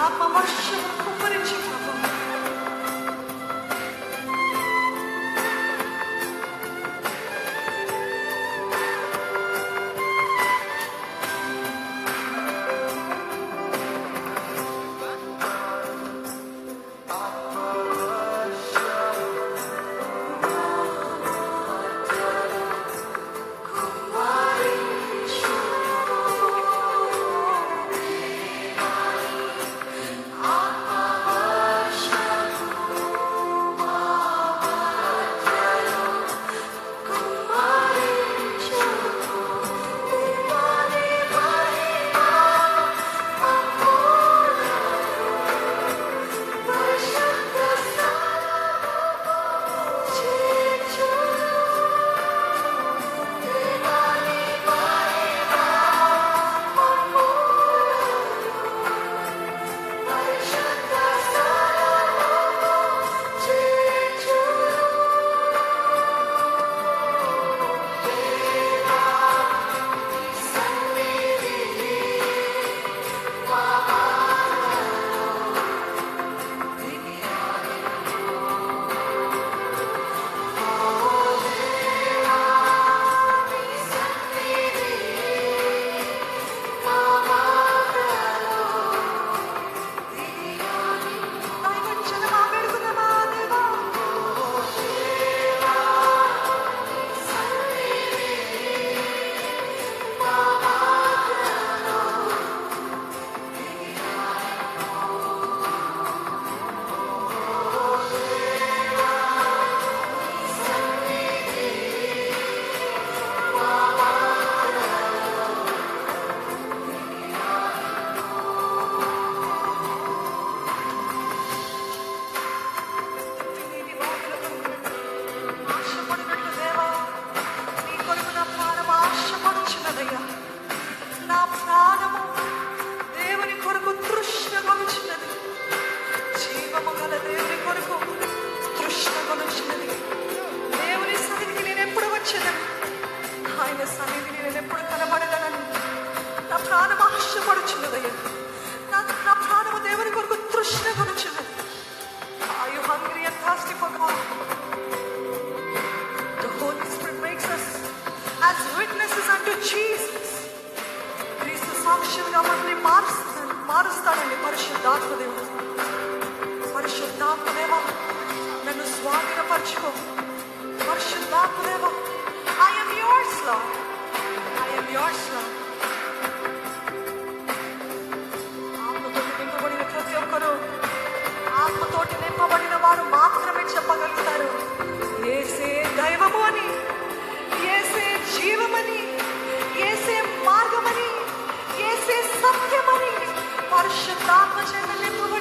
Я поморщив, поперечив నా ప్రాణం ఆశపడుచున్నదయ్యా నా నా ప్రాణము దేవుని కొరకు తృష్ణగొనుచున్నది Are you hungry and thirsty for God? The Holy Spirit makes us as witnesses unto Jesus. క్రీస్తు సాక్ష్యంగా మనల్ని మారుస్తాడు మారుస్తాడండి పరిశుద్ధాత్మ దేవుడు పరిశుద్ధాత్మ దేవ నన్ను స్వాధీనపరచుకో పరిశుద్ధాత్మ దేవ I M yours law I M yours లా తోటి నింపబడిన వారు మాత్రమే చెప్పగలుగుతారు. ఏసే దైవము అని ఏసే జీవమని ఏసే మార్గమని ఏసే సత్యమని పరిశుద్ధాత్మ చేత నింపబడి